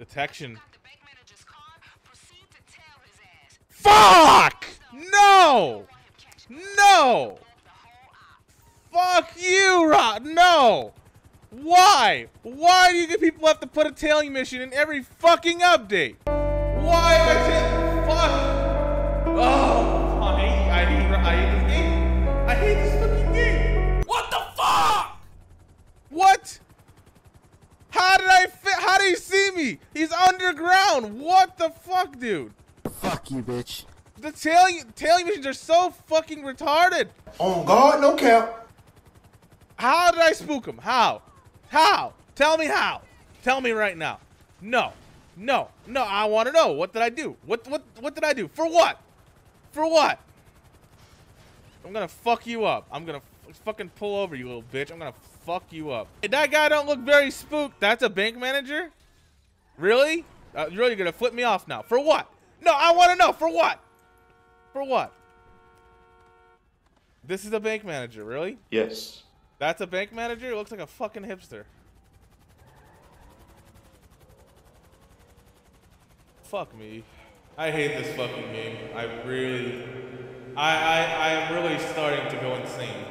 Detection. Fuck! No! No! Fuck you, Rob! No! Why? Why do you get people have to put a tailing mission in every fucking update? Why me? He's underground. What the fuck, dude? Fuck you, bitch. The tailing, tailing missions are so fucking retarded. On guard, no cap. How did I spook him? How? How? Tell me how. Tell me right now. No. No. No, I want to know. What did I do? What what what did I do? For what? For what? I'm going to fuck you up. I'm going to fucking pull over you little bitch. I'm going to fuck you up. Hey, that guy don't look very spooked. That's a bank manager? Really? Uh, you're really going to flip me off now. For what? No, I want to know. For what? For what? This is a bank manager, really? Yes. That's a bank manager? It looks like a fucking hipster. Fuck me. I hate this fucking game. I really... I, I, I'm really starting to go insane.